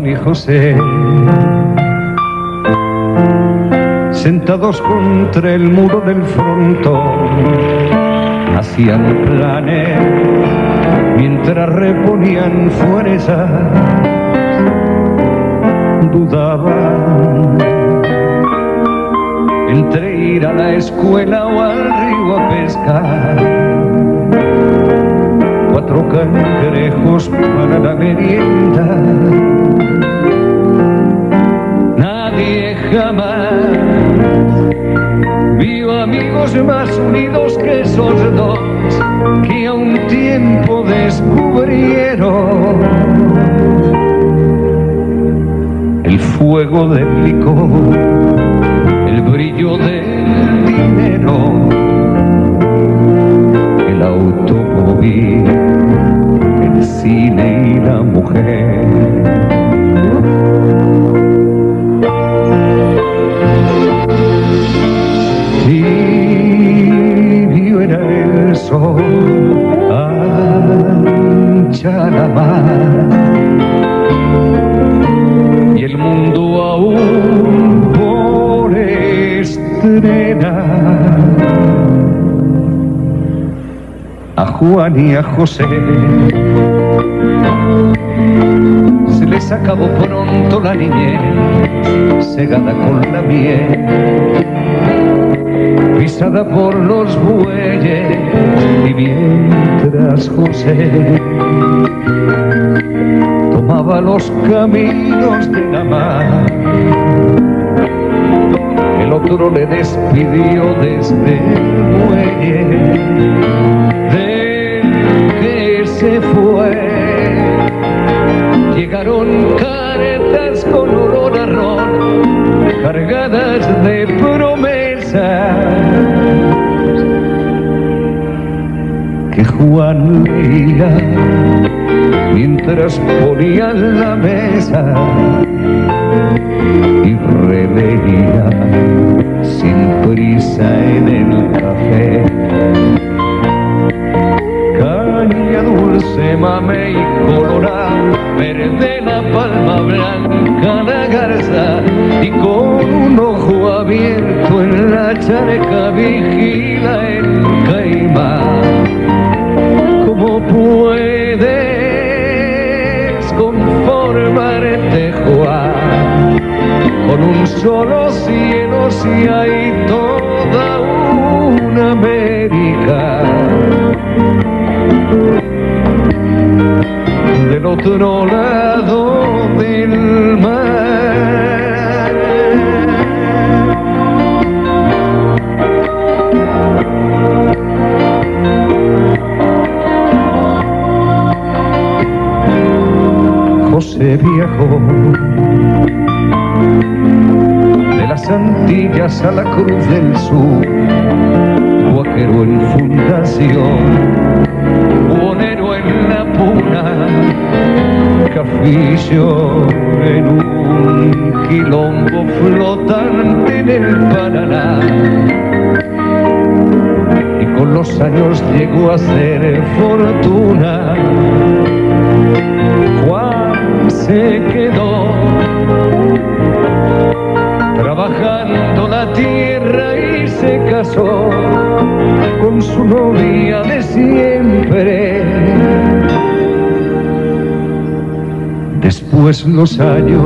Juan y José, sentados contra el muro del frontón, hacían planes mientras reponían fuerzas, dudaban entre ir a la escuela o al río a pescar. Cuatro cangrejos para la merienda. Jamás. Vio amigos más unidos que esos dos que a un tiempo descubrieron el fuego del licor, Juan y a José se les acabó pronto la niñez, cegada con la miel, pisada por los bueyes y mientras José tomaba los caminos de la mar. El otro le despidió desde el muelle que Juan leía mientras ponía la mesa y releía sin prisa en el café. Caña dulce, mame y colorada, verde la palma blanca la garza y con un ojo abierto charca vigila el caimán. ¿Cómo puedes conformarte, Juan, con un solo cielo si hay toda una América? Del otro lado José viejo, de las Antillas a la Cruz del Sur, guaquero en fundación, buonero en la puna, cafillo en un quilombo flotante en el Paraná. Y con los años llegó a hacer fortuna. Se quedó trabajando la tierra y se casó con su novia de siempre. Después los años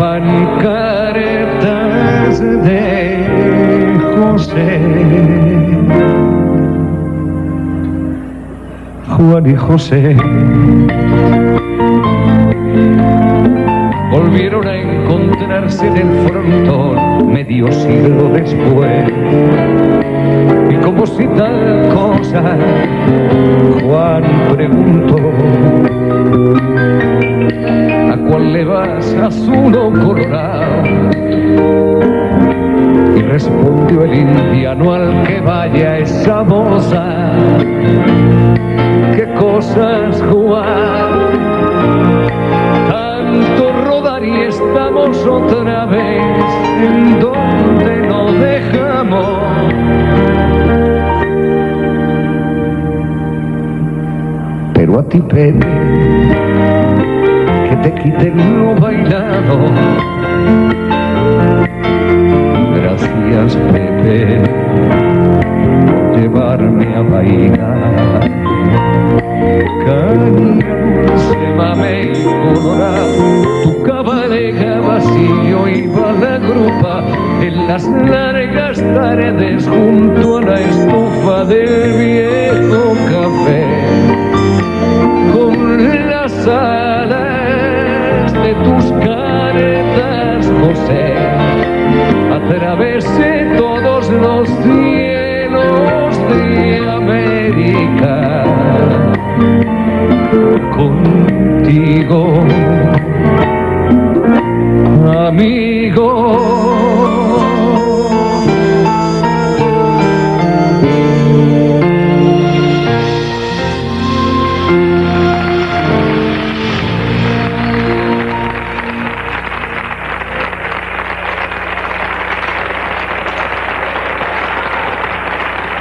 llegaban caretas de José. Juan y José volvieron a encontrarse en el frontón medio siglo después. Y como si tal cosa, Juan preguntó, ¿a cual le vas azul colorado. Respondió el indiano al que vaya esa moza, qué cosas jugar. Tanto rodar y estamos otra vez en donde nos dejamos. Pero a ti, Pepe, que te quiten lo bailado. Llevarme a bailar. Cállate, mame y colorado, tu cabalga vacío iba la grupa en las largas tardes junto a la estufa del viejo café. Con las alas de tus caretas, José, atravesé Contigo,